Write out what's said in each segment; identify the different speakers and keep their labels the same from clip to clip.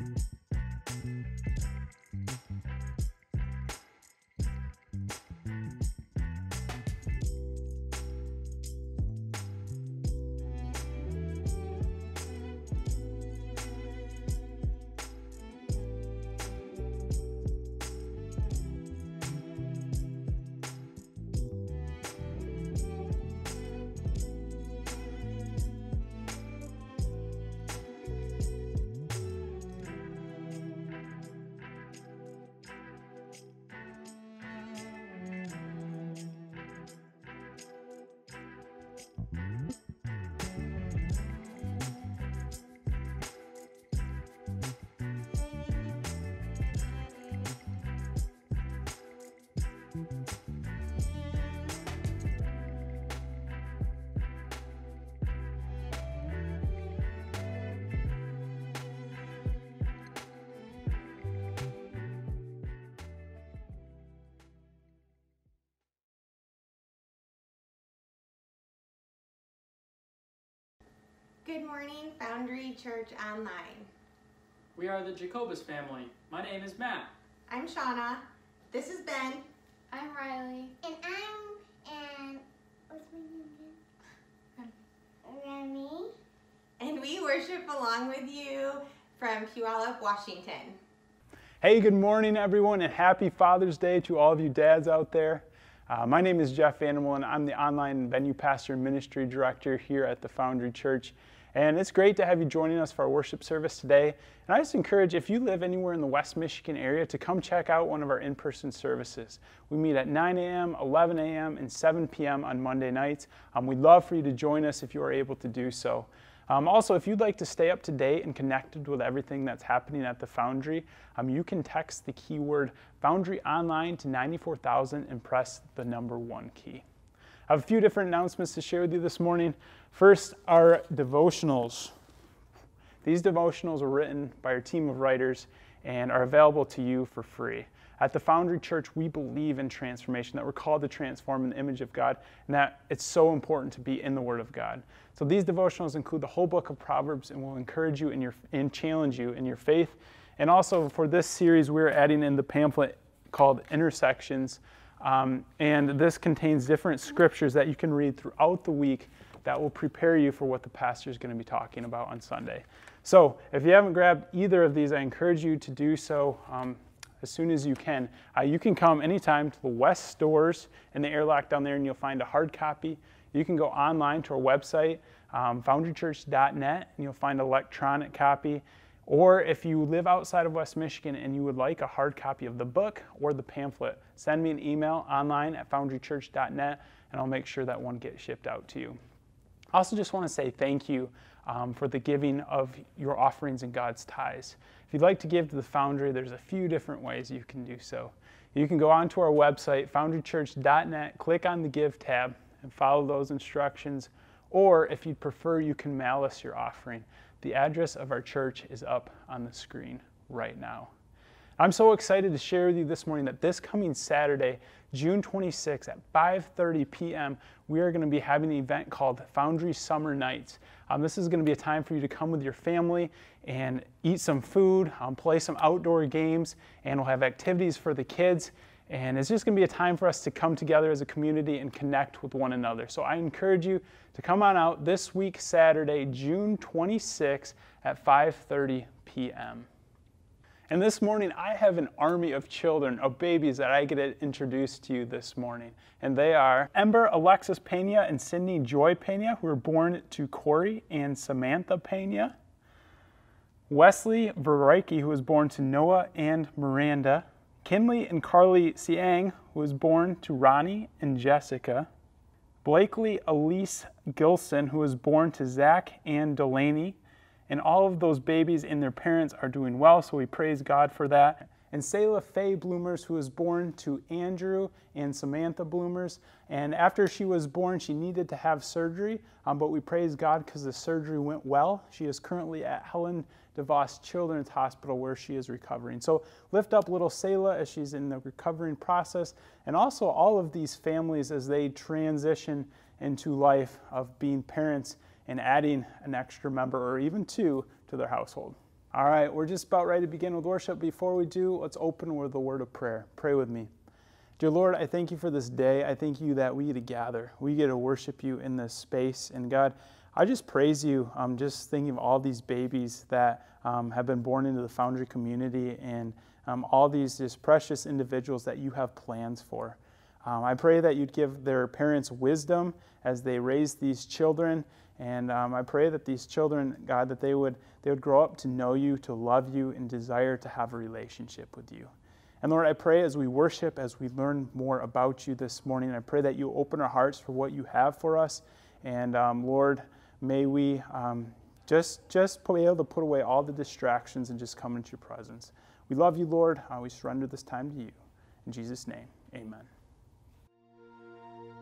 Speaker 1: Mm-hmm. Good morning, Foundry Church Online.
Speaker 2: We are the Jacobus family. My name is Matt.
Speaker 1: I'm Shauna. This is Ben.
Speaker 3: I'm Riley.
Speaker 4: And I'm and what's my name again? Remy.
Speaker 1: And we worship along with you from Puyallup, Washington.
Speaker 5: Hey, good morning, everyone, and happy Father's Day to all of you dads out there. Uh, my name is Jeff Animal, and I'm the online venue pastor and ministry director here at the Foundry Church. And it's great to have you joining us for our worship service today. And I just encourage, if you live anywhere in the West Michigan area, to come check out one of our in person services. We meet at 9 a.m., 11 a.m., and 7 p.m. on Monday nights. Um, we'd love for you to join us if you are able to do so. Um, also, if you'd like to stay up to date and connected with everything that's happening at the Foundry, um, you can text the keyword Foundry Online to 94,000 and press the number one key. I have a few different announcements to share with you this morning. First, our devotionals. These devotionals are written by our team of writers and are available to you for free. At the Foundry Church, we believe in transformation, that we're called to transform in the image of God, and that it's so important to be in the Word of God. So these devotionals include the whole book of Proverbs and will encourage you in your, and challenge you in your faith. And also for this series, we're adding in the pamphlet called Intersections. Um, and this contains different scriptures that you can read throughout the week that will prepare you for what the pastor is going to be talking about on Sunday. So if you haven't grabbed either of these, I encourage you to do so. Um, as soon as you can. Uh, you can come anytime to the West stores in the airlock down there and you'll find a hard copy. You can go online to our website, um, foundrychurch.net, and you'll find an electronic copy. Or if you live outside of West Michigan and you would like a hard copy of the book or the pamphlet, send me an email online at foundrychurch.net and I'll make sure that one gets shipped out to you. I also just want to say thank you um, for the giving of your offerings and God's tithes. If you'd like to give to the Foundry, there's a few different ways you can do so. You can go onto our website, foundrychurch.net, click on the Give tab, and follow those instructions. Or if you'd prefer, you can mail us your offering. The address of our church is up on the screen right now. I'm so excited to share with you this morning that this coming Saturday, June 26 at 5:30 p.m., we are going to be having an event called Foundry Summer Nights. Um, this is going to be a time for you to come with your family and eat some food, um, play some outdoor games, and we'll have activities for the kids. And it's just going to be a time for us to come together as a community and connect with one another. So I encourage you to come on out this week, Saturday, June 26 at 5:30 p.m. And this morning, I have an army of children, of babies that I get to introduce to you this morning. And they are Ember Alexis Pena and Sydney Joy Pena, who were born to Corey and Samantha Pena. Wesley Verreike, who was born to Noah and Miranda. Kinley and Carly Siang, was born to Ronnie and Jessica. Blakely Elise Gilson, who was born to Zach and Delaney and all of those babies and their parents are doing well, so we praise God for that. And Selah Faye Bloomers, who was born to Andrew and Samantha Bloomers. And after she was born, she needed to have surgery, um, but we praise God because the surgery went well. She is currently at Helen DeVos Children's Hospital where she is recovering. So lift up little Selah as she's in the recovering process, and also all of these families as they transition into life of being parents and adding an extra member or even two to their household. All right, we're just about ready to begin with worship. Before we do, let's open with a word of prayer. Pray with me. Dear Lord, I thank you for this day. I thank you that we get to gather. We get to worship you in this space. And God, I just praise you. I'm just thinking of all these babies that um, have been born into the Foundry community and um, all these just precious individuals that you have plans for. Um, I pray that you'd give their parents wisdom as they raise these children and um, I pray that these children, God, that they would, they would grow up to know you, to love you, and desire to have a relationship with you. And Lord, I pray as we worship, as we learn more about you this morning, I pray that you open our hearts for what you have for us. And um, Lord, may we um, just, just be able to put away all the distractions and just come into your presence. We love you, Lord. Uh, we surrender this time to you. In Jesus' name, amen.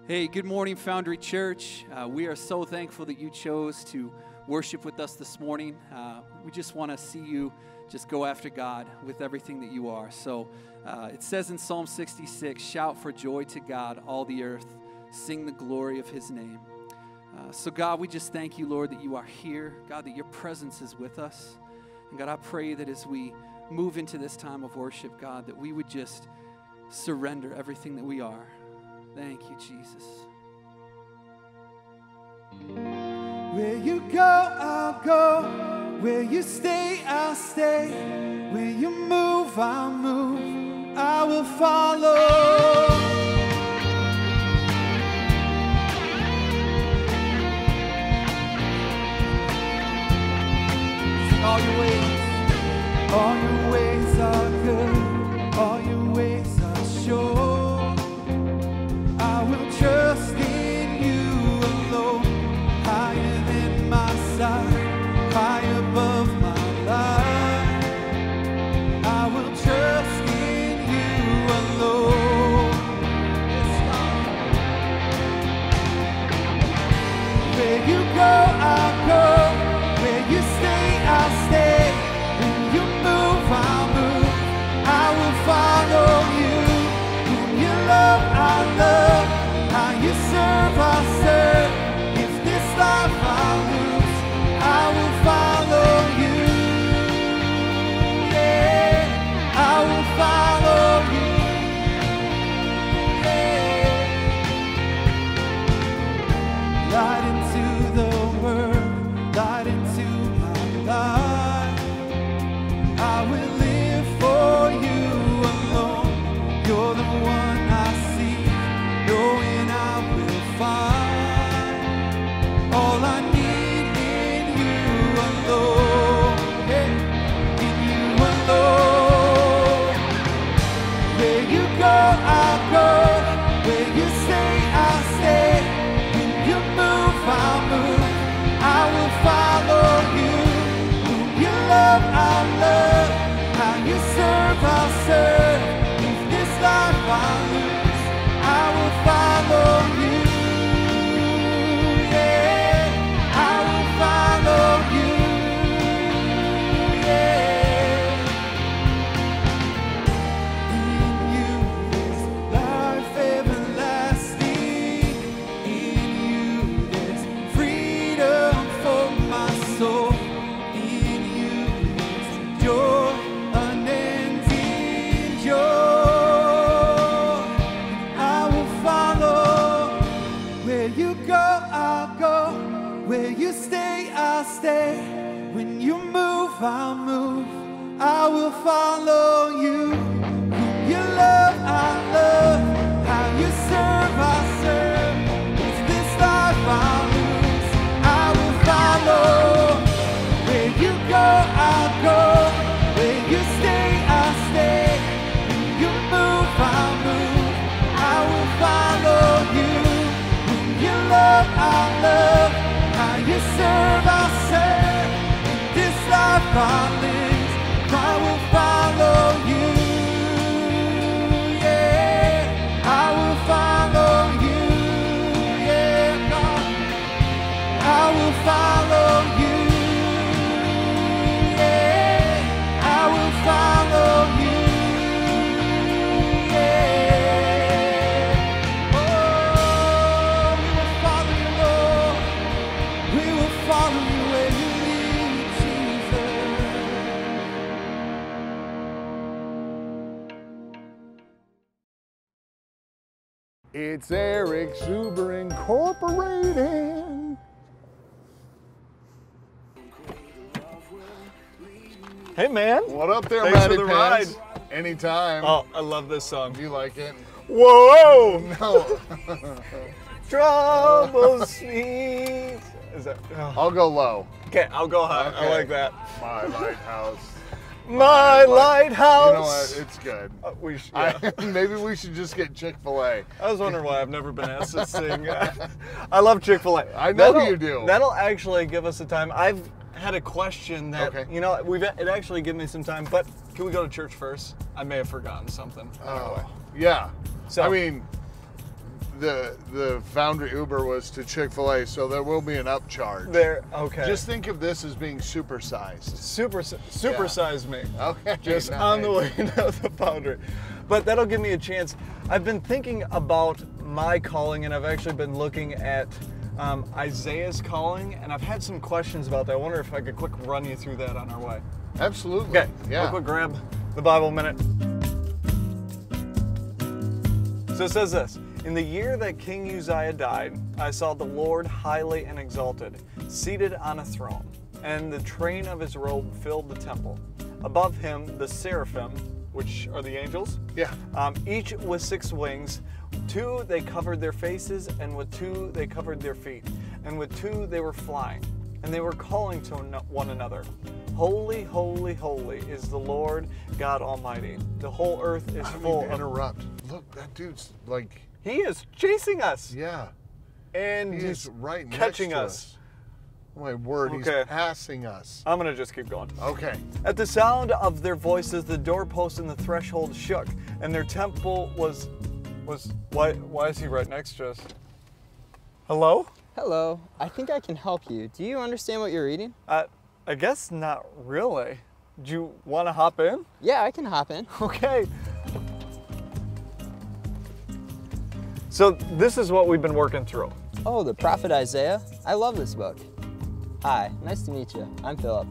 Speaker 6: Hey, good morning, Foundry Church. Uh, we are so thankful that you chose to worship with us this morning. Uh, we just want to see you just go after God with everything that you are. So uh, it says in Psalm 66 Shout for joy to God, all the earth, sing the glory of his name. Uh, so, God, we just thank you, Lord, that you are here. God, that your presence is with us. And God, I pray that as we move into this time of worship, God, that we would just surrender everything that we are. Thank you, Jesus.
Speaker 3: Where you go, I'll go. Where you stay, I'll stay. Where you move, I'll move. I will follow.
Speaker 6: All your ways.
Speaker 3: All your ways It's
Speaker 7: Eric's Uber Incorporated.
Speaker 8: Hey man.
Speaker 7: What up there,
Speaker 8: Thanks for the
Speaker 7: Pants? Anytime.
Speaker 8: Oh, I love this song.
Speaker 7: Do you like it?
Speaker 8: Whoa!
Speaker 7: No.
Speaker 8: Trouble sneeze. Is that? oh.
Speaker 7: I'll go low.
Speaker 8: Okay, I'll go high. I like that.
Speaker 7: My lighthouse.
Speaker 8: My
Speaker 7: light-
Speaker 8: lighthouse.
Speaker 7: You know what? It's good.
Speaker 8: Uh, we sh- yeah.
Speaker 7: I, maybe we should just get Chick Fil A.
Speaker 8: I was wondering why I've never been asked to sing. I love Chick Fil A.
Speaker 7: I know you do.
Speaker 8: That'll actually give us the time. I've had a question that
Speaker 7: Okay.
Speaker 8: you know we've it actually given me some time. But can we go to church first? I may have forgotten something.
Speaker 7: Oh, yeah.
Speaker 8: So-
Speaker 7: I mean, the the Foundry Uber was to Chick Fil A, so there will be an upcharge.
Speaker 8: There. Okay.
Speaker 7: Just think of this as being supersized.
Speaker 8: super supersize me.
Speaker 7: Okay.
Speaker 8: just on the way to the foundry. But that'll give me a chance. I've been thinking about my calling, and I've actually been looking at um, Isaiah's calling, and I've had some questions about that. I wonder if I could quick run you through that on our way.
Speaker 7: Absolutely.
Speaker 8: Okay,
Speaker 7: Yeah.
Speaker 8: I'll quick grab the Bible a minute. So it says this In the year that King Uzziah died, I saw the Lord highly and exalted, seated on a throne, and the train of his robe filled the temple. Above him, the seraphim, which are the angels,
Speaker 7: Yeah.
Speaker 8: um, each with six wings. Two they covered their faces, and with two they covered their feet, and with two they were flying, and they were calling to one- another. Holy, holy, holy is the Lord God Almighty. The whole earth is
Speaker 7: I
Speaker 8: full
Speaker 7: mean to
Speaker 8: of.
Speaker 7: interrupt. Look, that dude's like,
Speaker 8: He is chasing us,
Speaker 7: yeah,
Speaker 8: and
Speaker 7: he
Speaker 8: he's
Speaker 7: right next
Speaker 8: catching
Speaker 7: to
Speaker 8: us.
Speaker 7: Oh my word,
Speaker 8: Okay.
Speaker 7: he's passing us.
Speaker 8: I'm gonna just keep going.
Speaker 7: Okay.
Speaker 8: At the sound of their voices, the doorpost and the threshold shook, and their temple was was why why is he right next to us? Hello?
Speaker 9: Hello, I think I can help you. Do you understand what you're reading?
Speaker 8: Uh, I guess not really. Do you want to hop in?
Speaker 9: Yeah, I can hop in.
Speaker 8: Okay. So this is what we've been working through.
Speaker 9: Oh, the prophet Isaiah? I love this book. Hi, nice to meet you. I'm Philip.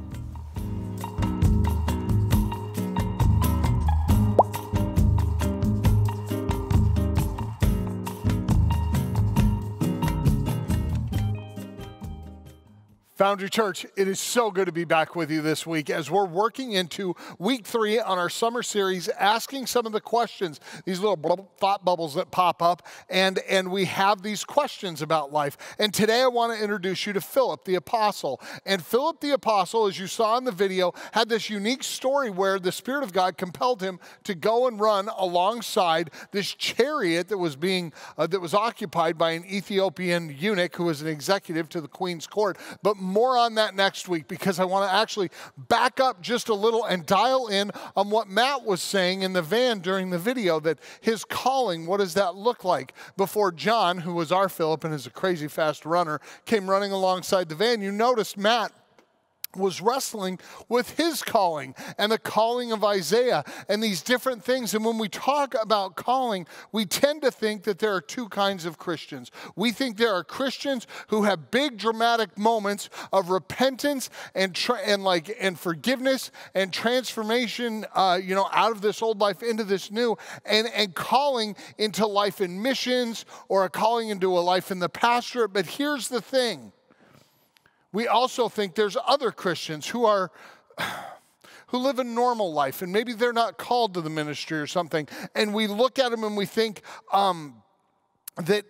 Speaker 7: Foundry Church, it is so good to be back with you this week as we're working into week three on our summer series, asking some of the questions, these little thought bubbles that pop up, and, and we have these questions about life. And today I want to introduce you to Philip the Apostle. And Philip the Apostle, as you saw in the video, had this unique story where the Spirit of God compelled him to go and run alongside this chariot that was being uh, that was occupied by an Ethiopian eunuch who was an executive to the queen's court. But more on that next week because I want to actually back up just a little and dial in on what Matt was saying in the van during the video that his calling, what does that look like? Before John, who was our Philip and is a crazy fast runner, came running alongside the van, you noticed Matt was wrestling with his calling and the calling of Isaiah and these different things. And when we talk about calling, we tend to think that there are two kinds of Christians. We think there are Christians who have big dramatic moments of repentance and and like and forgiveness and transformation, uh, you know, out of this old life into this new, and and calling into life in missions or a calling into a life in the pastorate. But here's the thing we also think there's other Christians who are who live a normal life and maybe they're not called to the ministry or something and we look at them and we think um, that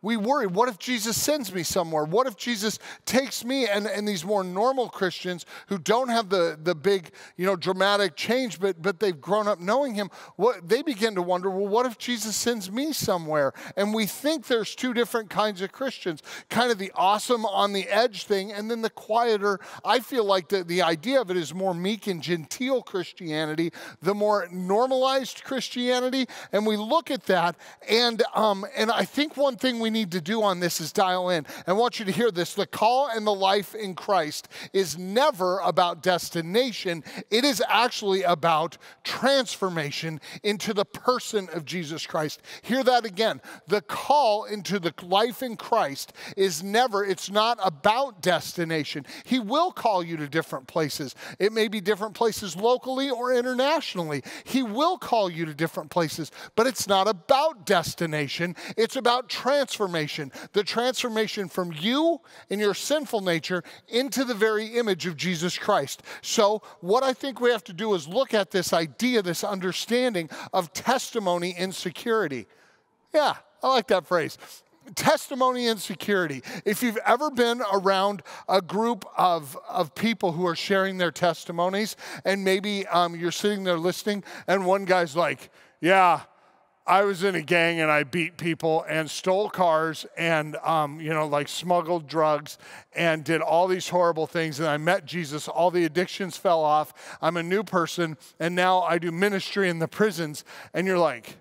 Speaker 7: we worry what if jesus sends me somewhere? What if jesus takes me and, and these more normal christians who don't have the, the big you know dramatic change but, but they've grown up knowing him what they begin to wonder well what if jesus sends me somewhere? And we think there's two different kinds of christians kind of the awesome on the edge thing and then the quieter i feel like the, the idea of it is more meek and genteel christianity the more normalized christianity and we look at that and um, and i think one thing we need to do on this is dial in. I want you to hear this. The call and the life in Christ is never about destination, it is actually about transformation into the person of Jesus Christ. Hear that again. The call into the life in Christ is never, it's not about destination. He will call you to different places. It may be different places locally or internationally. He will call you to different places, but it's not about destination, it's about transformation. The transformation from you and your sinful nature into the very image of Jesus Christ. So, what I think we have to do is look at this idea, this understanding of testimony and security. Yeah, I like that phrase. Testimony and security. If you've ever been around a group of, of people who are sharing their testimonies, and maybe um, you're sitting there listening, and one guy's like, Yeah, I was in a gang and I beat people and stole cars and, um, you know, like smuggled drugs and did all these horrible things. And I met Jesus. All the addictions fell off. I'm a new person. And now I do ministry in the prisons. And you're like,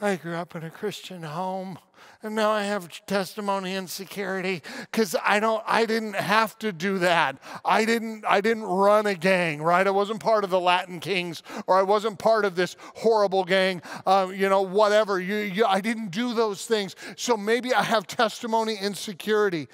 Speaker 7: I grew up in a Christian home. And now I have testimony insecurity because I don't I didn't have to do that. I didn't I didn't run a gang, right? I wasn't part of the Latin Kings or I wasn't part of this horrible gang, uh, you know, whatever. You, you, I didn't do those things. So maybe I have testimony insecurity.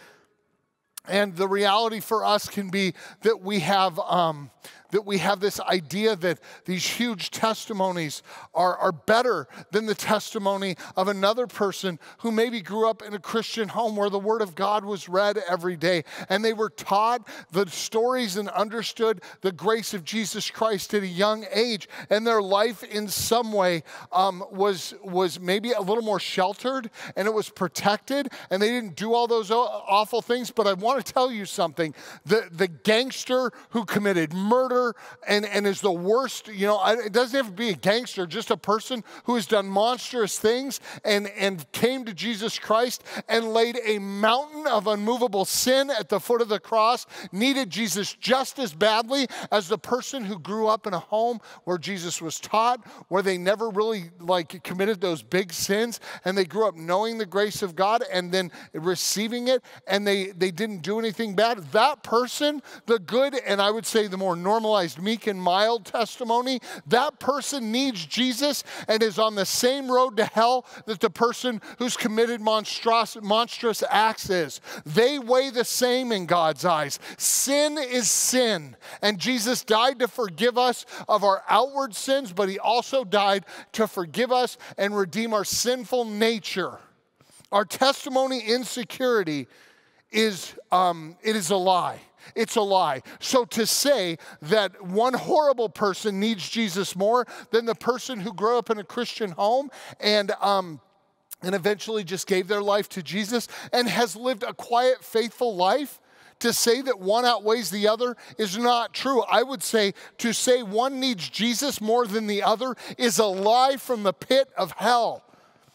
Speaker 7: And the reality for us can be that we have um, that we have this idea that these huge testimonies are, are better than the testimony of another person who maybe grew up in a Christian home where the Word of God was read every day and they were taught the stories and understood the grace of Jesus Christ at a young age. And their life, in some way, um, was, was maybe a little more sheltered and it was protected and they didn't do all those awful things. But I want to tell you something the, the gangster who committed murder, and, and is the worst, you know, it doesn't have to be a gangster, just a person who has done monstrous things and, and came to Jesus Christ and laid a mountain of unmovable sin at the foot of the cross, needed Jesus just as badly as the person who grew up in a home where Jesus was taught, where they never really like committed those big sins, and they grew up knowing the grace of God and then receiving it, and they, they didn't do anything bad. That person, the good, and I would say the more normal meek and mild testimony, that person needs Jesus and is on the same road to hell that the person who's committed monstrous, monstrous acts is. They weigh the same in God's eyes. Sin is sin, and Jesus died to forgive us of our outward sins, but he also died to forgive us and redeem our sinful nature. Our testimony insecurity is um, it is a lie. It's a lie. So to say that one horrible person needs Jesus more than the person who grew up in a Christian home and um, and eventually just gave their life to Jesus and has lived a quiet, faithful life, to say that one outweighs the other is not true. I would say to say one needs Jesus more than the other is a lie from the pit of hell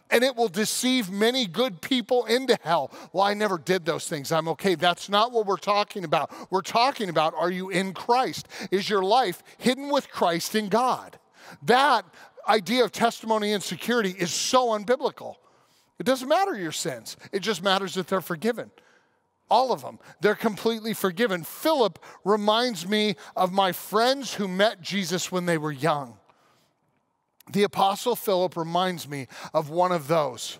Speaker 7: and it will deceive many good people into hell. Well, I never did those things. I'm okay. That's not what we're talking about. We're talking about are you in Christ? Is your life hidden with Christ in God? That idea of testimony and security is so unbiblical. It doesn't matter your sins, it just matters that they're forgiven. All of them. They're completely forgiven. Philip reminds me of my friends who met Jesus when they were young. The Apostle Philip reminds me of one of those.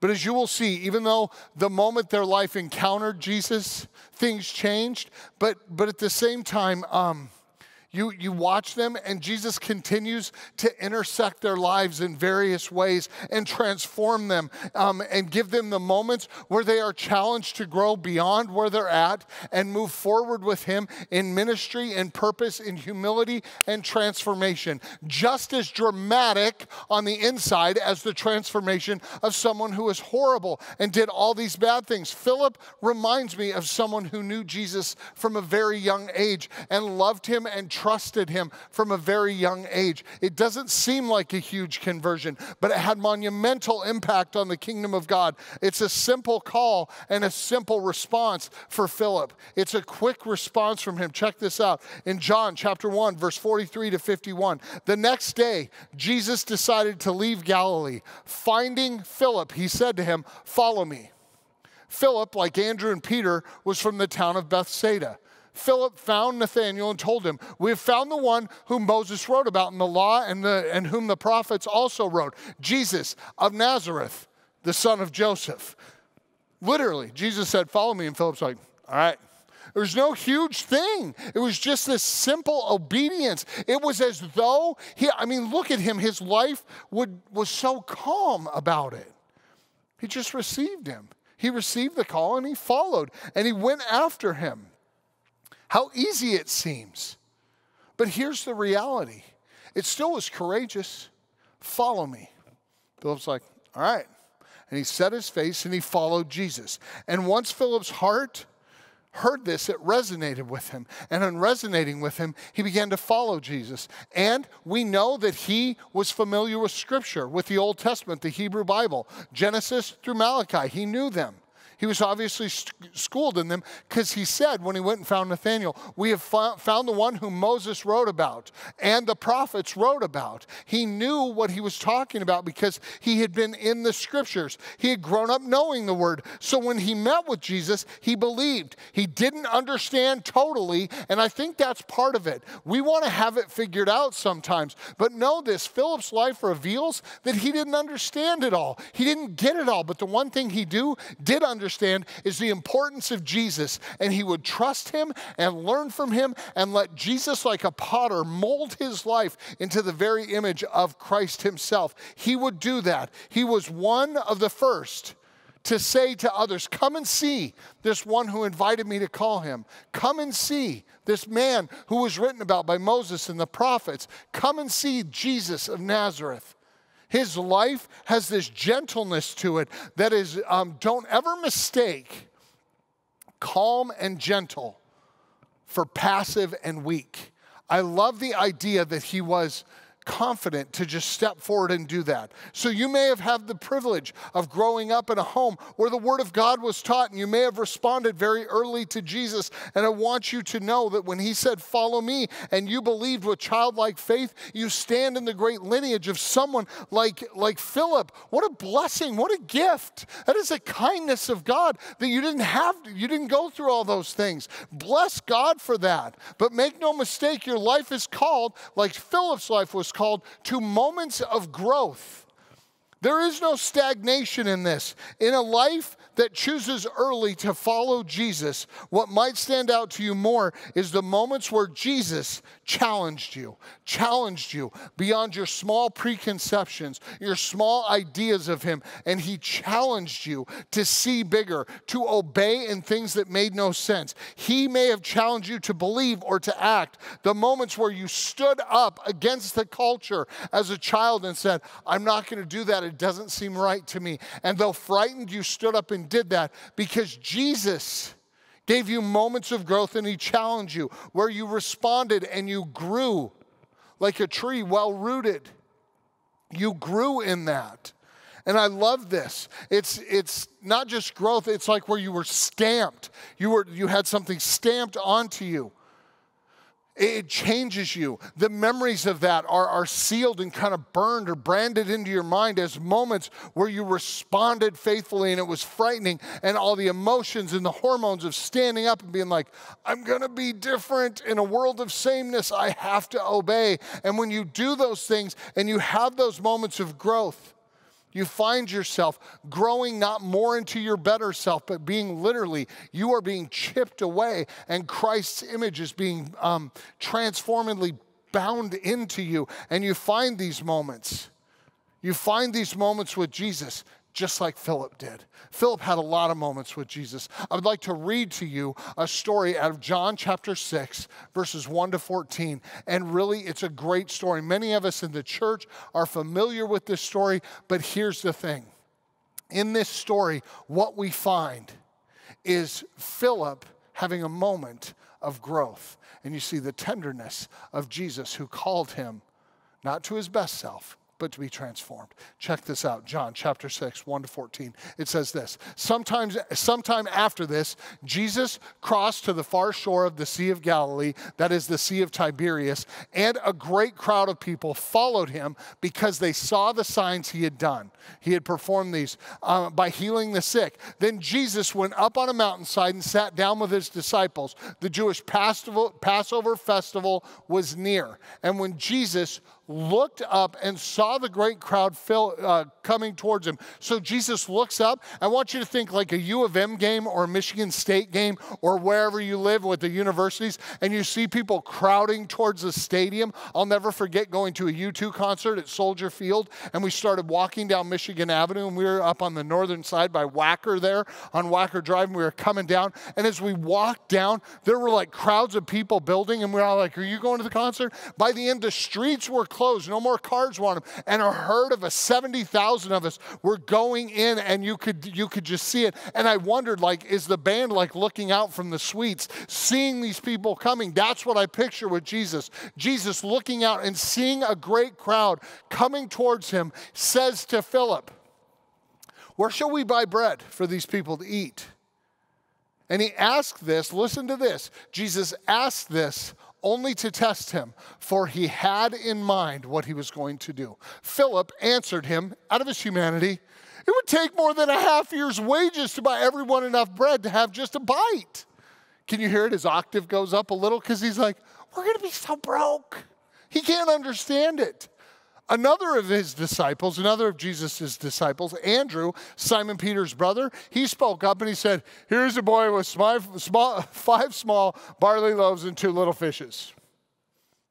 Speaker 7: But as you will see, even though the moment their life encountered Jesus, things changed, but, but at the same time, um, you, you watch them, and Jesus continues to intersect their lives in various ways and transform them um, and give them the moments where they are challenged to grow beyond where they're at and move forward with Him in ministry and purpose, in humility and transformation. Just as dramatic on the inside as the transformation of someone who is horrible and did all these bad things. Philip reminds me of someone who knew Jesus from a very young age and loved Him and trusted him from a very young age. It doesn't seem like a huge conversion, but it had monumental impact on the kingdom of God. It's a simple call and a simple response for Philip. It's a quick response from him. Check this out. In John chapter 1, verse 43 to 51, the next day, Jesus decided to leave Galilee. Finding Philip, he said to him, Follow me. Philip, like Andrew and Peter, was from the town of Bethsaida. Philip found Nathanael and told him, We have found the one whom Moses wrote about in the law and, the, and whom the prophets also wrote, Jesus of Nazareth, the son of Joseph. Literally, Jesus said, Follow me. And Philip's like, All right. There's no huge thing. It was just this simple obedience. It was as though he, I mean, look at him. His life would, was so calm about it. He just received him. He received the call and he followed and he went after him. How easy it seems. But here's the reality it still was courageous. Follow me. Philip's like, all right. And he set his face and he followed Jesus. And once Philip's heart heard this, it resonated with him. And in resonating with him, he began to follow Jesus. And we know that he was familiar with Scripture, with the Old Testament, the Hebrew Bible, Genesis through Malachi. He knew them. He was obviously schooled in them because he said when he went and found Nathanael, We have found the one whom Moses wrote about and the prophets wrote about. He knew what he was talking about because he had been in the scriptures. He had grown up knowing the word. So when he met with Jesus, he believed. He didn't understand totally, and I think that's part of it. We want to have it figured out sometimes, but know this Philip's life reveals that he didn't understand it all. He didn't get it all, but the one thing he do did understand is the importance of Jesus, and he would trust him and learn from him and let Jesus like a potter mold his life into the very image of Christ himself. He would do that. He was one of the first to say to others, Come and see this one who invited me to call him. Come and see this man who was written about by Moses and the prophets. Come and see Jesus of Nazareth. His life has this gentleness to it that is, um, don't ever mistake calm and gentle for passive and weak. I love the idea that he was confident to just step forward and do that. So you may have had the privilege of growing up in a home where the word of God was taught and you may have responded very early to Jesus and I want you to know that when he said follow me and you believed with childlike faith, you stand in the great lineage of someone like like Philip. What a blessing, what a gift. That is a kindness of God that you didn't have you didn't go through all those things. Bless God for that. But make no mistake, your life is called like Philip's life was called to moments of growth. There is no stagnation in this. In a life that chooses early to follow Jesus, what might stand out to you more is the moments where Jesus challenged you, challenged you beyond your small preconceptions, your small ideas of Him, and He challenged you to see bigger, to obey in things that made no sense. He may have challenged you to believe or to act. The moments where you stood up against the culture as a child and said, I'm not going to do that. It doesn't seem right to me. And though frightened, you stood up and did that because Jesus gave you moments of growth and he challenged you where you responded and you grew like a tree well rooted. You grew in that. And I love this. It's, it's not just growth, it's like where you were stamped. You, were, you had something stamped onto you. It changes you. The memories of that are, are sealed and kind of burned or branded into your mind as moments where you responded faithfully and it was frightening, and all the emotions and the hormones of standing up and being like, I'm going to be different in a world of sameness. I have to obey. And when you do those things and you have those moments of growth, you find yourself growing not more into your better self, but being literally, you are being chipped away, and Christ's image is being um, transformedly bound into you. And you find these moments. You find these moments with Jesus just like Philip did. Philip had a lot of moments with Jesus. I would like to read to you a story out of John chapter 6, verses 1 to 14. And really, it's a great story. Many of us in the church are familiar with this story, but here's the thing. In this story, what we find is Philip having a moment of growth. And you see the tenderness of Jesus who called him not to his best self, but to be transformed. Check this out, John chapter 6, 1 to 14. It says this Sometimes, sometime after this, Jesus crossed to the far shore of the Sea of Galilee, that is the Sea of Tiberias, and a great crowd of people followed him because they saw the signs he had done. He had performed these uh, by healing the sick. Then Jesus went up on a mountainside and sat down with his disciples. The Jewish Passover festival was near. And when Jesus looked up and saw the great crowd fill, uh, coming towards him. So Jesus looks up. I want you to think like a U of M game or a Michigan State game or wherever you live with the universities, and you see people crowding towards the stadium. I'll never forget going to a U2 concert at Soldier Field, and we started walking down Michigan Avenue, and we were up on the northern side by Wacker there on Wacker Drive, and we were coming down. And as we walked down, there were like crowds of people building, and we were all like, Are you going to the concert? By the end, the streets were closed. No more cars wanted them. And a herd of a 70,000 of us were going in and you could, you could just see it. And I wondered, like, is the band like looking out from the suites, seeing these people coming? That's what I picture with Jesus. Jesus looking out and seeing a great crowd coming towards him says to Philip, Where shall we buy bread for these people to eat? And he asked this, listen to this. Jesus asked this only to test him, for he had in mind what he was going to do. Philip answered him out of his humanity It would take more than a half year's wages to buy everyone enough bread to have just a bite. Can you hear it? His octave goes up a little because he's like, We're going to be so broke. He can't understand it. Another of his disciples, another of Jesus' disciples, Andrew, Simon Peter's brother, he spoke up and he said, Here's a boy with small, five small barley loaves and two little fishes.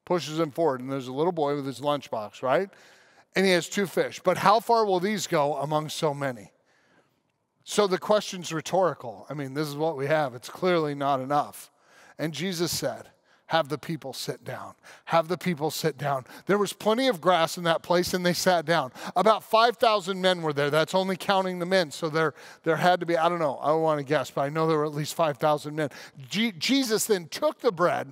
Speaker 7: Pushes him forward, and there's a little boy with his lunchbox, right? And he has two fish. But how far will these go among so many? So the question's rhetorical. I mean, this is what we have. It's clearly not enough. And Jesus said, have the people sit down. Have the people sit down. There was plenty of grass in that place and they sat down. About 5,000 men were there. That's only counting the men. So there, there had to be, I don't know, I don't want to guess, but I know there were at least 5,000 men. Jesus then took the bread,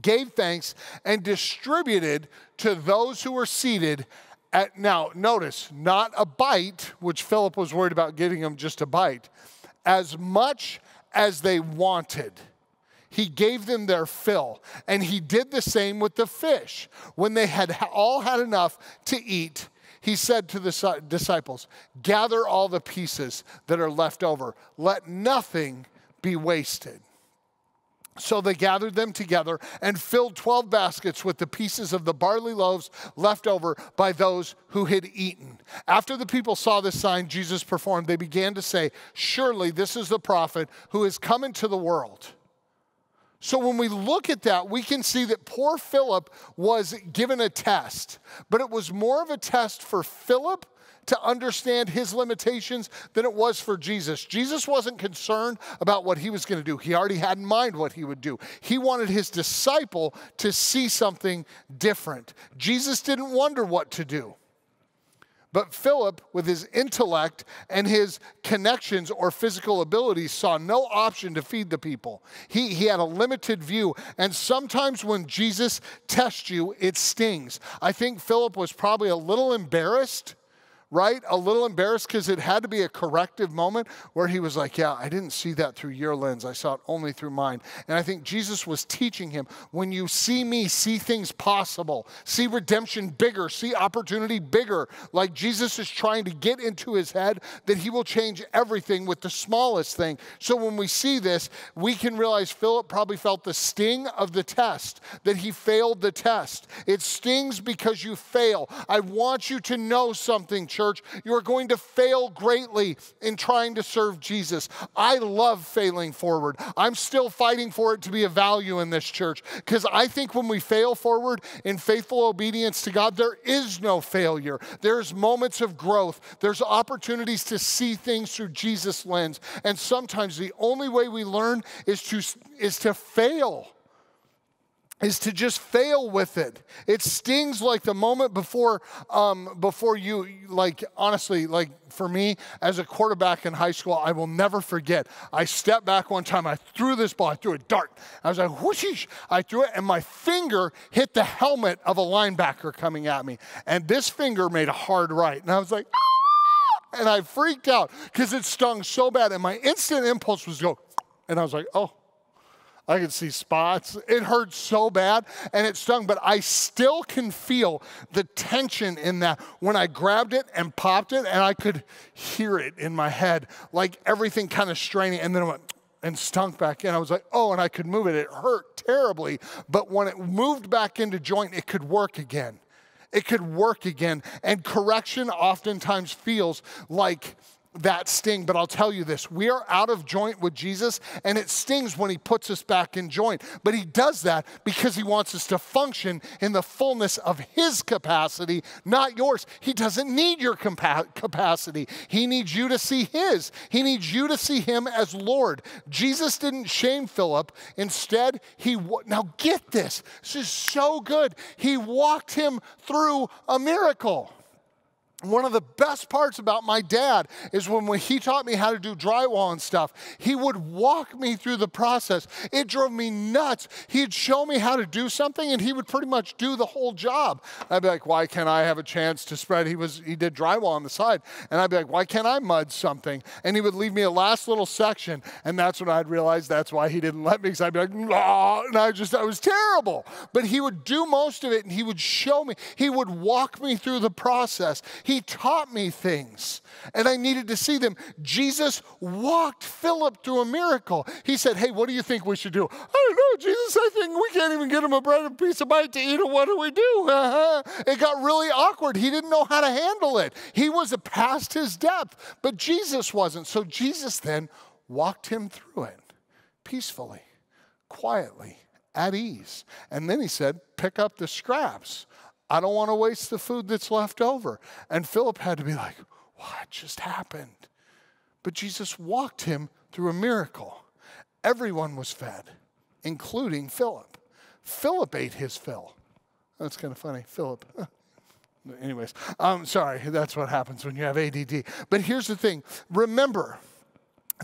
Speaker 7: gave thanks, and distributed to those who were seated. At, now, notice, not a bite, which Philip was worried about getting them just a bite, as much as they wanted he gave them their fill. And he did the same with the fish. When they had all had enough to eat, he said to the disciples, Gather all the pieces that are left over, let nothing be wasted. So they gathered them together and filled 12 baskets with the pieces of the barley loaves left over by those who had eaten. After the people saw this sign Jesus performed, they began to say, Surely this is the prophet who has come into the world. So when we look at that, we can see that poor Philip was given a test, but it was more of a test for Philip to understand his limitations than it was for Jesus. Jesus wasn't concerned about what he was going to do. He already had in mind what he would do. He wanted his disciple to see something different. Jesus didn't wonder what to do. But Philip, with his intellect and his connections or physical abilities, saw no option to feed the people. He, he had a limited view. And sometimes when Jesus tests you, it stings. I think Philip was probably a little embarrassed right? A little embarrassed because it had to be a corrective moment where he was like, Yeah, I didn't see that through your lens. I saw it only through mine. And I think Jesus was teaching him when you see me, see things possible, see redemption bigger, see opportunity bigger. Like Jesus is trying to get into his head that he will change everything with the smallest thing. So when we see this, we can realize Philip probably felt the sting of the test, that he failed the test. It stings because you fail. I want you to know something, church, you are going to fail greatly in trying to serve Jesus. I love failing forward. I'm still fighting for it to be a value in this church because I think when we fail forward in faithful obedience to God, there is no failure. There's moments of growth, there's opportunities to see things through Jesus' lens. And sometimes the only way we learn is to, is to fail is to just fail with it. It stings like the moment before, um, before you, like, honestly, like for me as a quarterback in high school, I will never forget. I stepped back one time, I threw this ball, I threw a dart. I was like, whoosh, I threw it, and my finger hit the helmet of a linebacker coming at me. And this finger made a hard right. And I was like, ah! and I freaked out because it stung so bad. And my instant impulse was go, and I was like, oh, I could see spots. It hurt so bad and it stung, but I still can feel the tension in that when I grabbed it and popped it, and I could hear it in my head, like everything kind of straining. And then it went and stunk back in. I was like, oh, and I could move it. It hurt terribly, but when it moved back into joint, it could work again. It could work again. And correction oftentimes feels like that sting, but I'll tell you this we are out of joint with Jesus, and it stings when He puts us back in joint. But He does that because He wants us to function in the fullness of His capacity, not yours. He doesn't need your compa- capacity, He needs you to see His. He needs you to see Him as Lord. Jesus didn't shame Philip. Instead, He, now get this, this is so good. He walked him through a miracle. One of the best parts about my dad is when, when he taught me how to do drywall and stuff, he would walk me through the process. It drove me nuts. He'd show me how to do something and he would pretty much do the whole job. I'd be like, why can't I have a chance to spread? He was he did drywall on the side. And I'd be like, why can't I mud something? And he would leave me a last little section. And that's when I'd realize that's why he didn't let me because I'd be like, "Ah," and I just I was terrible. But he would do most of it and he would show me, he would walk me through the process. He taught me things, and I needed to see them. Jesus walked Philip through a miracle. He said, Hey, what do you think we should do? I don't know, Jesus. I think we can't even get him a bread and piece of bite to eat, and what do we do? Uh-huh. it got really awkward. He didn't know how to handle it. He was past his depth, but Jesus wasn't. So Jesus then walked him through it peacefully, quietly, at ease. And then he said, Pick up the scraps. I don't want to waste the food that's left over. And Philip had to be like, What just happened? But Jesus walked him through a miracle. Everyone was fed, including Philip. Philip ate his fill. That's kind of funny. Philip. Anyways, um, sorry, that's what happens when you have ADD. But here's the thing remember,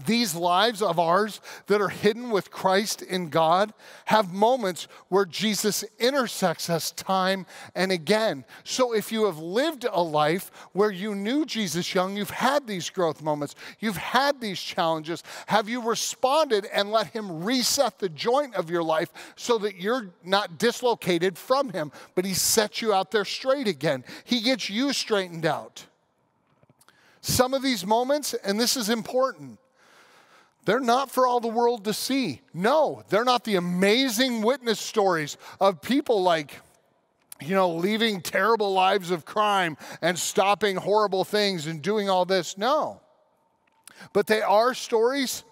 Speaker 7: these lives of ours that are hidden with Christ in God have moments where Jesus intersects us time and again. So if you have lived a life where you knew Jesus young, you've had these growth moments, you've had these challenges, have you responded and let Him reset the joint of your life so that you're not dislocated from Him, but He sets you out there straight again? He gets you straightened out. Some of these moments, and this is important, they're not for all the world to see. No, they're not the amazing witness stories of people like, you know, leaving terrible lives of crime and stopping horrible things and doing all this. No. But they are stories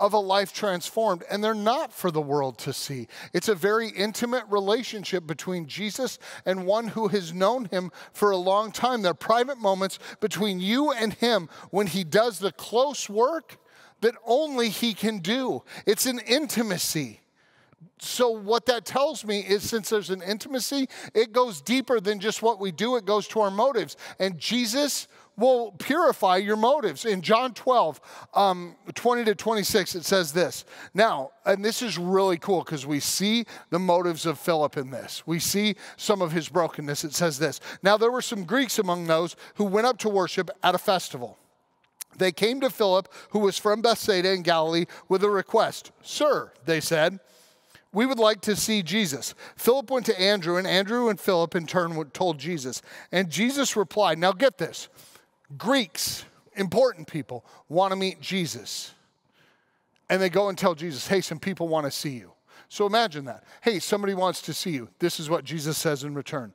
Speaker 7: of a life transformed, and they're not for the world to see. It's a very intimate relationship between Jesus and one who has known him for a long time. They're private moments between you and him when he does the close work that only He can do. It's an intimacy. So, what that tells me is since there's an intimacy, it goes deeper than just what we do, it goes to our motives. And Jesus will purify your motives. In John 12, um, 20 to 26, it says this. Now, and this is really cool because we see the motives of Philip in this. We see some of his brokenness. It says this Now, there were some Greeks among those who went up to worship at a festival. They came to Philip, who was from Bethsaida in Galilee, with a request. Sir, they said, we would like to see Jesus. Philip went to Andrew, and Andrew and Philip in turn told Jesus. And Jesus replied, Now get this Greeks, important people, want to meet Jesus. And they go and tell Jesus, Hey, some people want to see you. So imagine that. Hey, somebody wants to see you. This is what Jesus says in return.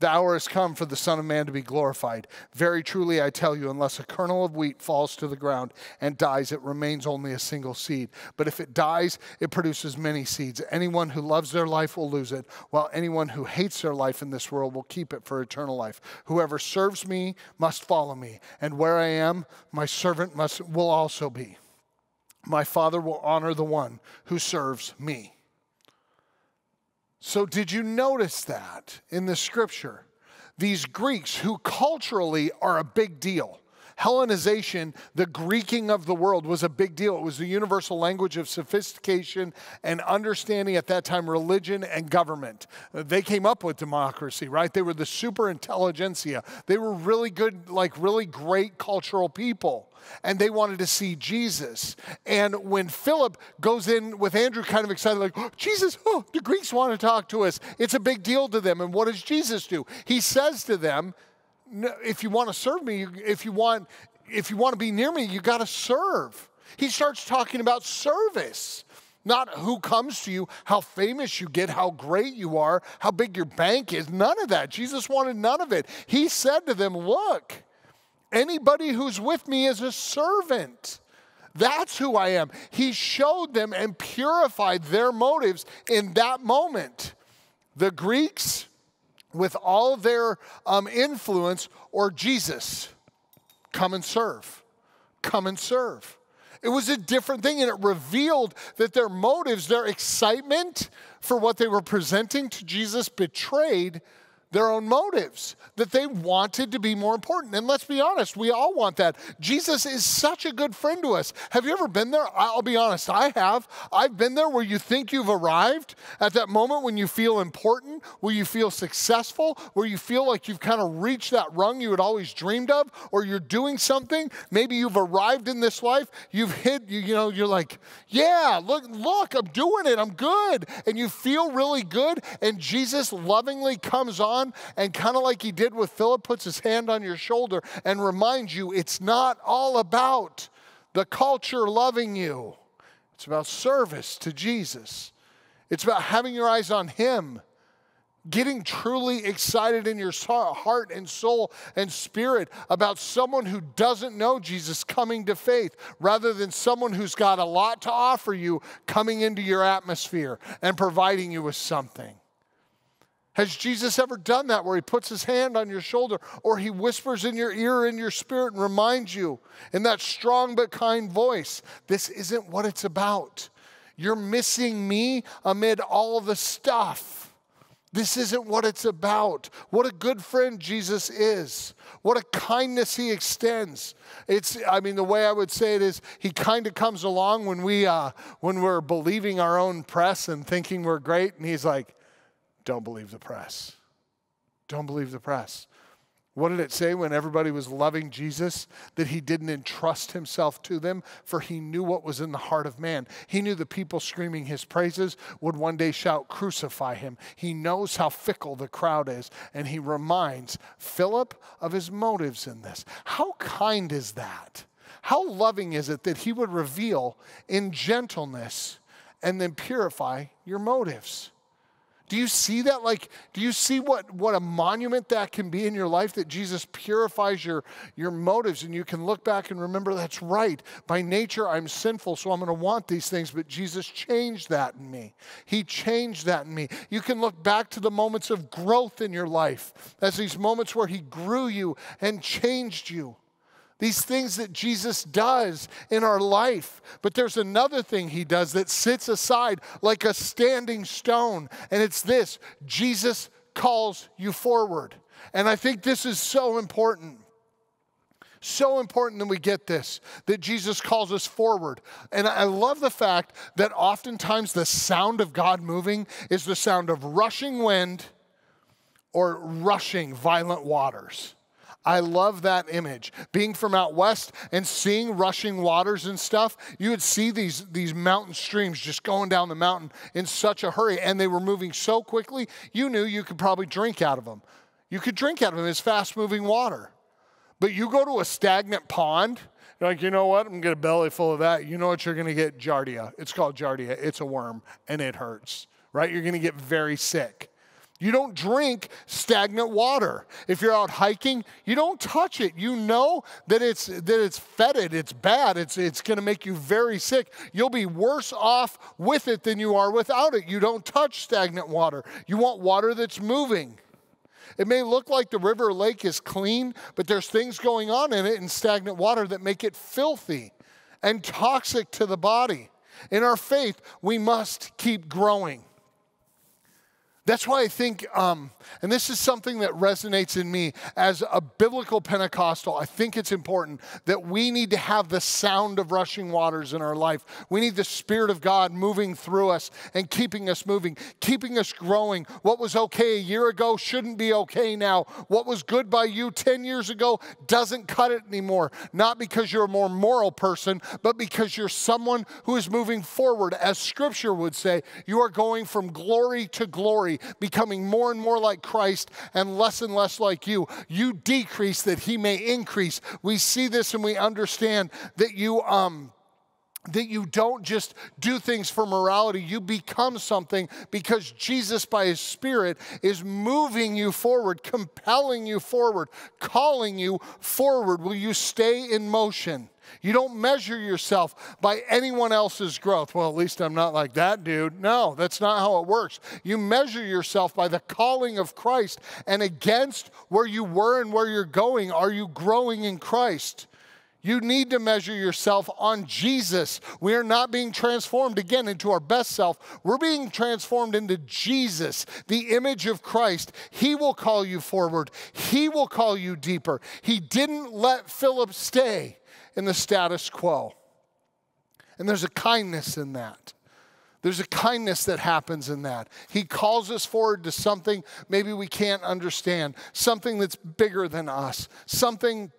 Speaker 7: The hour has come for the Son of Man to be glorified. Very truly, I tell you, unless a kernel of wheat falls to the ground and dies, it remains only a single seed. But if it dies, it produces many seeds. Anyone who loves their life will lose it, while anyone who hates their life in this world will keep it for eternal life. Whoever serves me must follow me, and where I am, my servant must, will also be. My Father will honor the one who serves me. So, did you notice that in the scripture? These Greeks, who culturally are a big deal, Hellenization, the Greeking of the world, was a big deal. It was the universal language of sophistication and understanding at that time religion and government. Uh, they came up with democracy, right? They were the super intelligentsia. They were really good, like really great cultural people and they wanted to see Jesus. And when Philip goes in with Andrew, kind of excited, like, oh, Jesus, oh, the Greeks want to talk to us. It's a big deal to them. And what does Jesus do? He says to them, if you want to serve me, if you want, if you want to be near me, you got to serve. He starts talking about service. Not who comes to you, how famous you get, how great you are, how big your bank is. None of that. Jesus wanted none of it. He said to them, Look, anybody who's with me is a servant. That's who I am. He showed them and purified their motives in that moment. The Greeks, with all their um, influence, or Jesus, come and serve. Come and serve. It was a different thing, and it revealed that their motives, their excitement for what they were presenting to Jesus, betrayed their own motives, that they wanted to be more important. And let's be honest, we all want that. Jesus is such a good friend to us. Have you ever been there? I'll be honest, I have. I've been there where you think you've arrived at that moment when you feel important, where you feel successful, where you feel like you've kind of reached that rung you had always dreamed of, or you're doing something. Maybe you've arrived in this life, you've hit, you, you know, you're like, yeah, look, look, I'm doing it, I'm good. And you feel really good, and Jesus lovingly comes on on and kind of like he did with Philip, puts his hand on your shoulder and reminds you it's not all about the culture loving you. It's about service to Jesus. It's about having your eyes on him getting truly excited in your heart and soul and spirit about someone who doesn't know Jesus coming to faith rather than someone who's got a lot to offer you coming into your atmosphere and providing you with something. Has Jesus ever done that where he puts his hand on your shoulder or he whispers in your ear in your spirit and reminds you in that strong but kind voice, this isn't what it's about. You're missing me amid all the stuff. This isn't what it's about. What a good friend Jesus is. What a kindness he extends. It's, I mean, the way I would say it is he kind of comes along when, we, uh, when we're believing our own press and thinking we're great, and he's like, don't believe the press. Don't believe the press. What did it say when everybody was loving Jesus? That he didn't entrust himself to them, for he knew what was in the heart of man. He knew the people screaming his praises would one day shout, Crucify him. He knows how fickle the crowd is, and he reminds Philip of his motives in this. How kind is that? How loving is it that he would reveal in gentleness and then purify your motives? Do you see that? Like, do you see what, what a monument that can be in your life that Jesus purifies your, your motives and you can look back and remember that's right. By nature, I'm sinful, so I'm going to want these things, but Jesus changed that in me. He changed that in me. You can look back to the moments of growth in your life as these moments where He grew you and changed you these things that Jesus does in our life. But there's another thing he does that sits aside like a standing stone, and it's this Jesus calls you forward. And I think this is so important. So important that we get this, that Jesus calls us forward. And I love the fact that oftentimes the sound of God moving is the sound of rushing wind or rushing violent waters. I love that image. Being from out west and seeing rushing waters and stuff, you would see these, these mountain streams just going down the mountain in such a hurry, and they were moving so quickly, you knew you could probably drink out of them. You could drink out of them, it's fast moving water. But you go to a stagnant pond, you're like, you know what? I'm gonna get a belly full of that. You know what you're gonna get? Giardia. It's called Giardia. It's a worm, and it hurts, right? You're gonna get very sick. You don't drink stagnant water. If you're out hiking, you don't touch it. You know that it's that it's fetid, it's bad, it's it's going to make you very sick. You'll be worse off with it than you are without it. You don't touch stagnant water. You want water that's moving. It may look like the river or lake is clean, but there's things going on in it in stagnant water that make it filthy and toxic to the body. In our faith, we must keep growing. That's why I think, um, and this is something that resonates in me as a biblical Pentecostal. I think it's important that we need to have the sound of rushing waters in our life. We need the Spirit of God moving through us and keeping us moving, keeping us growing. What was okay a year ago shouldn't be okay now. What was good by you 10 years ago doesn't cut it anymore. Not because you're a more moral person, but because you're someone who is moving forward. As Scripture would say, you are going from glory to glory becoming more and more like Christ and less and less like you. You decrease that he may increase. We see this and we understand that you, um, that you don't just do things for morality, you become something because Jesus, by His Spirit, is moving you forward, compelling you forward, calling you forward. Will you stay in motion? You don't measure yourself by anyone else's growth. Well, at least I'm not like that dude. No, that's not how it works. You measure yourself by the calling of Christ and against where you were and where you're going. Are you growing in Christ? You need to measure yourself on Jesus. We are not being transformed again into our best self. We're being transformed into Jesus, the image of Christ. He will call you forward, He will call you deeper. He didn't let Philip stay in the status quo. And there's a kindness in that. There's a kindness that happens in that. He calls us forward to something maybe we can't understand, something that's bigger than us, something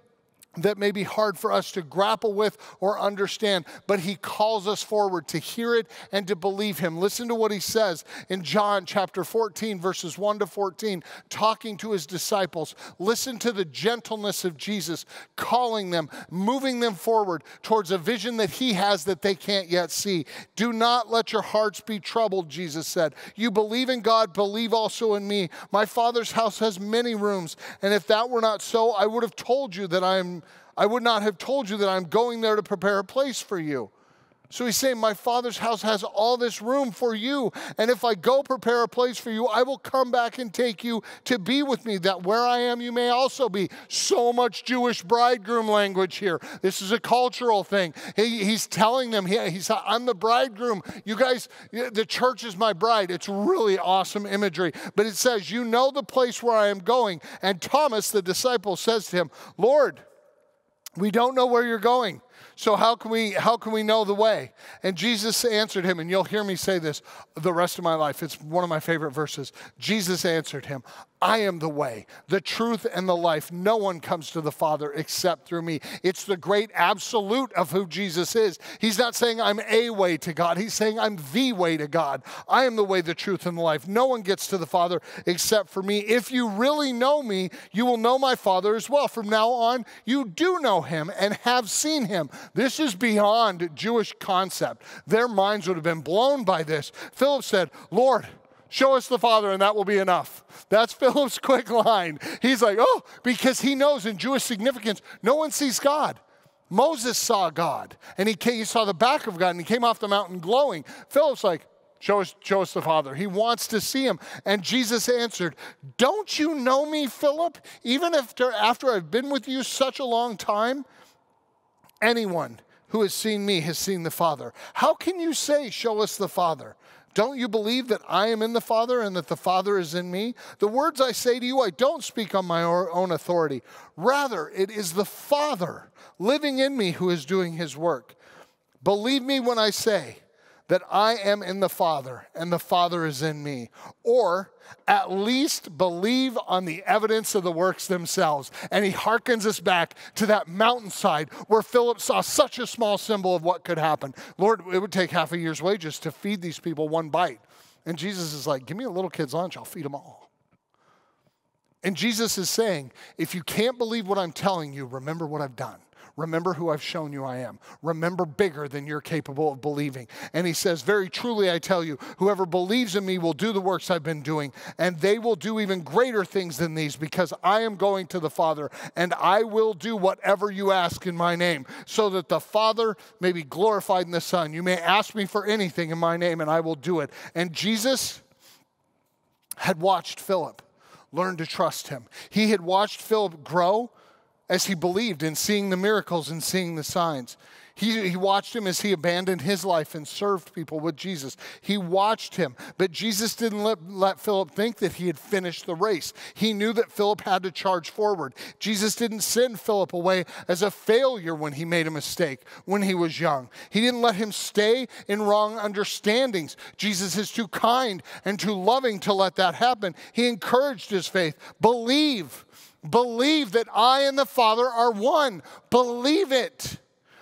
Speaker 7: that may be hard for us to grapple with or understand, but he calls us forward to hear it and to believe him. Listen to what he says in John chapter 14, verses 1 to 14, talking to his disciples. Listen to the gentleness of Jesus, calling them, moving them forward towards a vision that he has that they can't yet see. Do not let your hearts be troubled, Jesus said. You believe in God, believe also in me. My Father's house has many rooms, and if that were not so, I would have told you that I am I would not have told you that I'm going there to prepare a place for you. So he's saying, My father's house has all this room for you. And if I go prepare a place for you, I will come back and take you to be with me, that where I am, you may also be. So much Jewish bridegroom language here. This is a cultural thing. He, he's telling them, he, he's, I'm the bridegroom. You guys, the church is my bride. It's really awesome imagery. But it says, You know the place where I am going. And Thomas, the disciple, says to him, Lord, we don't know where you're going. So how can we how can we know the way? And Jesus answered him, and you'll hear me say this the rest of my life. It's one of my favorite verses. Jesus answered him, I am the way, the truth, and the life. No one comes to the Father except through me. It's the great absolute of who Jesus is. He's not saying I'm a way to God, He's saying I'm the way to God. I am the way, the truth, and the life. No one gets to the Father except for me. If you really know me, you will know my Father as well. From now on, you do know him and have seen him. This is beyond Jewish concept. Their minds would have been blown by this. Philip said, Lord, Show us the Father, and that will be enough. That's Philip's quick line. He's like, oh, because he knows in Jewish significance, no one sees God. Moses saw God, and he, came, he saw the back of God, and he came off the mountain glowing. Philip's like, Show us, show us the Father. He wants to see him. And Jesus answered, Don't you know me, Philip? Even after, after I've been with you such a long time, anyone who has seen me has seen the Father. How can you say, Show us the Father? Don't you believe that I am in the Father and that the Father is in me? The words I say to you, I don't speak on my own authority. Rather, it is the Father living in me who is doing his work. Believe me when I say that I am in the Father and the Father is in me. Or at least believe on the evidence of the works themselves. And he hearkens us back to that mountainside where Philip saw such a small symbol of what could happen. Lord, it would take half a year's wages to feed these people one bite. And Jesus is like, Give me a little kid's lunch, I'll feed them all. And Jesus is saying, If you can't believe what I'm telling you, remember what I've done. Remember who I've shown you I am. Remember bigger than you're capable of believing. And he says, Very truly I tell you, whoever believes in me will do the works I've been doing, and they will do even greater things than these, because I am going to the Father, and I will do whatever you ask in my name, so that the Father may be glorified in the Son. You may ask me for anything in my name, and I will do it. And Jesus had watched Philip learn to trust him. He had watched Philip grow as he believed in seeing the miracles and seeing the signs. He, he watched him as he abandoned his life and served people with Jesus. He watched him, but Jesus didn't let, let Philip think that he had finished the race. He knew that Philip had to charge forward. Jesus didn't send Philip away as a failure when he made a mistake when he was young. He didn't let him stay in wrong understandings. Jesus is too kind and too loving to let that happen. He encouraged his faith. Believe Believe that I and the Father are one. Believe it.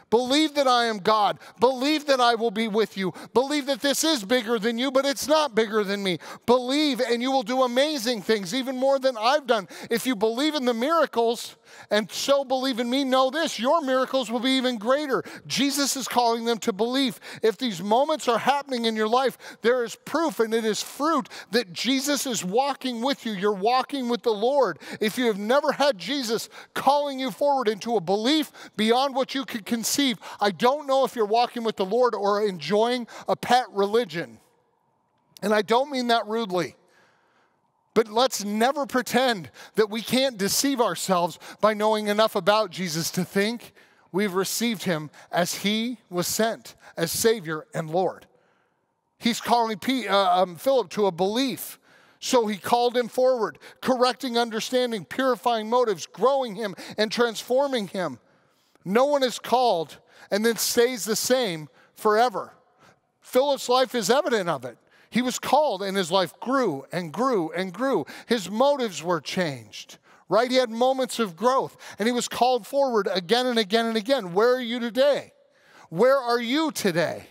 Speaker 7: Believe that I am God. Believe that I will be with you. Believe that this is bigger than you, but it's not bigger than me. Believe, and you will do amazing things, even more than I've done. If you believe in the miracles, and so believe in me, know this your miracles will be even greater. Jesus is calling them to belief. If these moments are happening in your life, there is proof and it is fruit that Jesus is walking with you. You're walking with the Lord. If you have never had Jesus calling you forward into a belief beyond what you could conceive, I don't know if you're walking with the Lord or enjoying a pet religion. And I don't mean that rudely. But let's never pretend that we can't deceive ourselves by knowing enough about Jesus to think we've received him as he was sent, as Savior and Lord. He's calling P, uh, um, Philip to a belief. So he called him forward, correcting understanding, purifying motives, growing him, and transforming him. No one is called and then stays the same forever. Philip's life is evident of it. He was called and his life grew and grew and grew. His motives were changed, right? He had moments of growth and he was called forward again and again and again. Where are you today? Where are you today?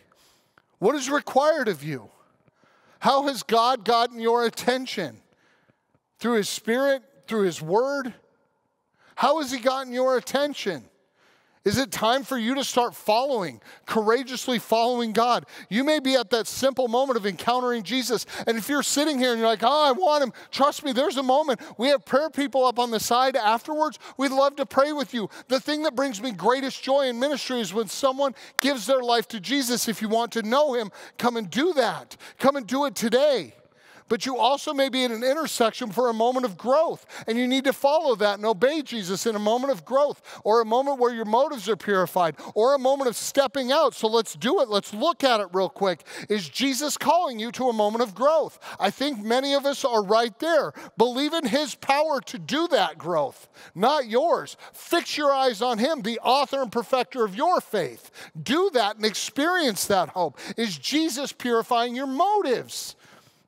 Speaker 7: What is required of you? How has God gotten your attention? Through His Spirit, through His Word? How has He gotten your attention? Is it time for you to start following, courageously following God? You may be at that simple moment of encountering Jesus. And if you're sitting here and you're like, oh, I want him, trust me, there's a moment. We have prayer people up on the side afterwards. We'd love to pray with you. The thing that brings me greatest joy in ministry is when someone gives their life to Jesus. If you want to know him, come and do that. Come and do it today but you also may be in an intersection for a moment of growth, and you need to follow that and obey Jesus in a moment of growth, or a moment where your motives are purified, or a moment of stepping out. So let's do it. Let's look at it real quick. Is Jesus calling you to a moment of growth? I think many of us are right there. Believe in His power to do that growth, not yours. Fix your eyes on Him, the author and perfecter of your faith. Do that and experience that hope. Is Jesus purifying your motives?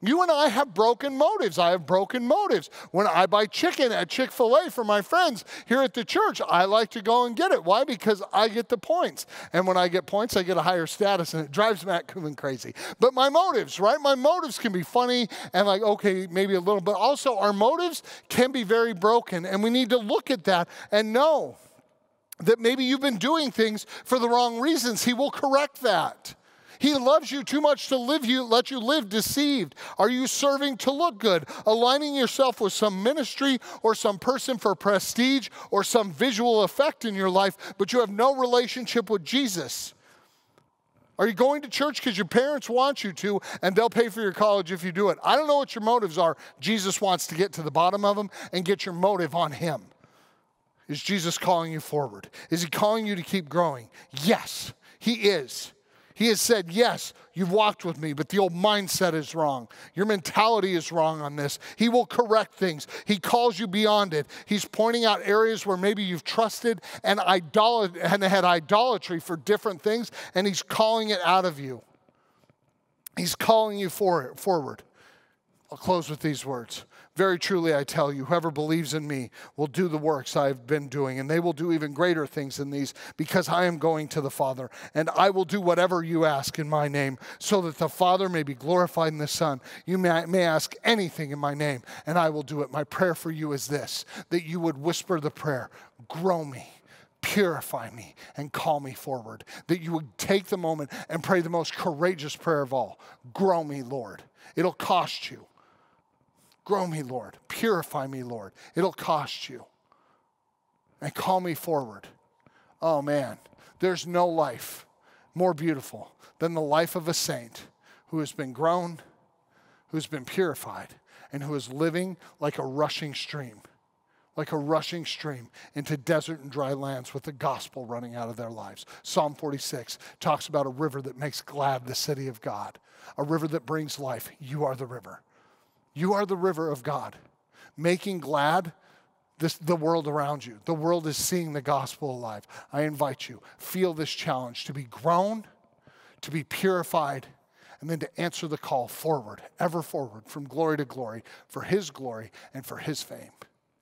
Speaker 7: You and I have broken motives. I have broken motives. When I buy chicken at Chick fil A for my friends here at the church, I like to go and get it. Why? Because I get the points. And when I get points, I get a higher status, and it drives Matt Kuhn crazy. But my motives, right? My motives can be funny and like, okay, maybe a little, but also our motives can be very broken. And we need to look at that and know that maybe you've been doing things for the wrong reasons. He will correct that. He loves you too much to live you, let you live deceived. Are you serving to look good, aligning yourself with some ministry or some person for prestige or some visual effect in your life, but you have no relationship with Jesus? Are you going to church because your parents want you to and they'll pay for your college if you do it? I don't know what your motives are. Jesus wants to get to the bottom of them and get your motive on Him. Is Jesus calling you forward? Is He calling you to keep growing? Yes, He is. He has said, Yes, you've walked with me, but the old mindset is wrong. Your mentality is wrong on this. He will correct things. He calls you beyond it. He's pointing out areas where maybe you've trusted and, idol- and had idolatry for different things, and He's calling it out of you. He's calling you for forward. I'll close with these words. Very truly, I tell you, whoever believes in me will do the works I have been doing, and they will do even greater things than these, because I am going to the Father. And I will do whatever you ask in my name, so that the Father may be glorified in the Son. You may, may ask anything in my name, and I will do it. My prayer for you is this that you would whisper the prayer, Grow me purify me and call me forward. That you would take the moment and pray the most courageous prayer of all Grow me, Lord. It'll cost you. Grow me, Lord. Purify me, Lord. It'll cost you. And call me forward. Oh, man. There's no life more beautiful than the life of a saint who has been grown, who's been purified, and who is living like a rushing stream, like a rushing stream into desert and dry lands with the gospel running out of their lives. Psalm 46 talks about a river that makes glad the city of God, a river that brings life. You are the river. You are the river of God, making glad this, the world around you. The world is seeing the gospel alive. I invite you, feel this challenge to be grown, to be purified, and then to answer the call forward, ever forward, from glory to glory, for His glory and for His fame.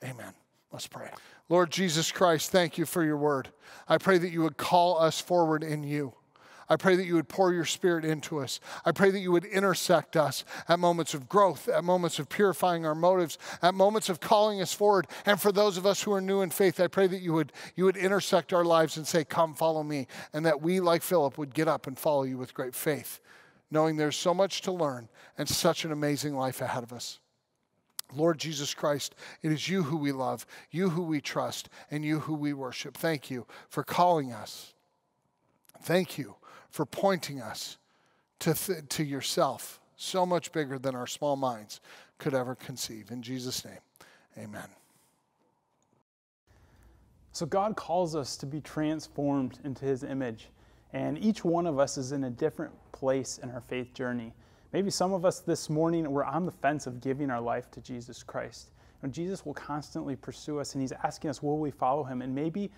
Speaker 7: Amen. Let's pray. Lord Jesus Christ, thank you for your word. I pray that you would call us forward in you. I pray that you would pour your spirit into us. I pray that you would intersect us at moments of growth, at moments of purifying our motives, at moments of calling us forward. And for those of us who are new in faith, I pray that you would, you would intersect our lives and say, Come, follow me. And that we, like Philip, would get up and follow you with great faith, knowing there's so much to learn and such an amazing life ahead of us. Lord Jesus Christ, it is you who we love, you who we trust, and you who we worship. Thank you for calling us. Thank you for pointing us to, th- to yourself, so much bigger than our small minds could ever conceive. In Jesus' name, amen.
Speaker 5: So God calls us to be transformed into his image. And each one of us is in a different place in our faith journey. Maybe some of us this morning we're on the fence of giving our life to Jesus Christ. And Jesus will constantly pursue us and he's asking us, will we follow him? And maybe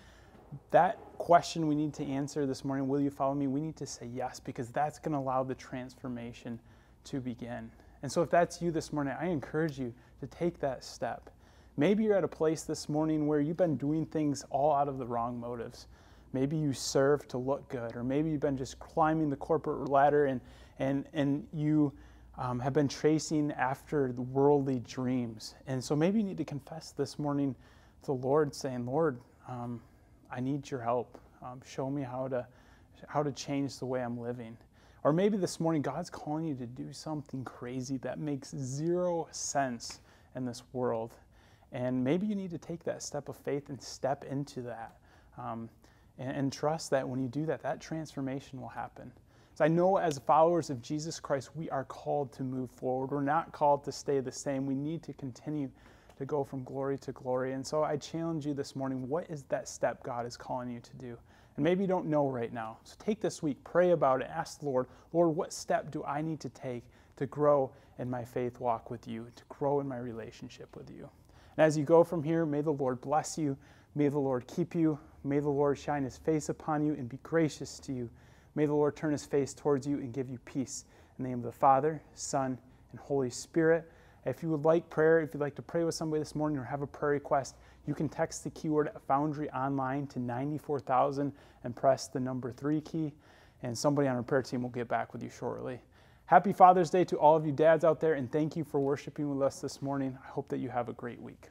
Speaker 5: that question we need to answer this morning, will you follow me? We need to say yes because that's going to allow the transformation to begin. And so if that's you this morning, I encourage you to take that step. Maybe you're at a place this morning where you've been doing things all out of the wrong motives. Maybe you serve to look good, or maybe you've been just climbing the corporate ladder and, and, and you um, have been chasing after worldly dreams. And so maybe you need to confess this morning to the Lord, saying, Lord, um, I need your help. Um, show me how to, how to change the way I'm living. Or maybe this morning God's calling you to do something crazy that makes zero sense in this world. And maybe you need to take that step of faith and step into that. Um, and, and, trust that when you do that, that transformation will happen. So I know as followers of Jesus Christ, we are called to move forward. We're not called to stay the same. We need to continue to go from glory to glory. And so I challenge you this morning what is that step God is calling you to do? And maybe you don't know right now. So take this week, pray about it, ask the Lord, Lord, what step do I need to take to grow in my faith walk with you, to grow in my relationship with you? And as you go from here, may the Lord bless you. May the Lord keep you. May the Lord shine his face upon you and be gracious to you. May the Lord turn his face towards you and give you peace. In the name of the Father, Son, and Holy Spirit. If you would like prayer, if you'd like to pray with somebody this morning or have a prayer request, you can text the keyword Foundry Online to 94000 and press the number three key, and somebody on our prayer team will get back with you shortly. Happy Father's Day to all of you dads out there, and thank you for worshiping with us this morning. I hope that you have a great week.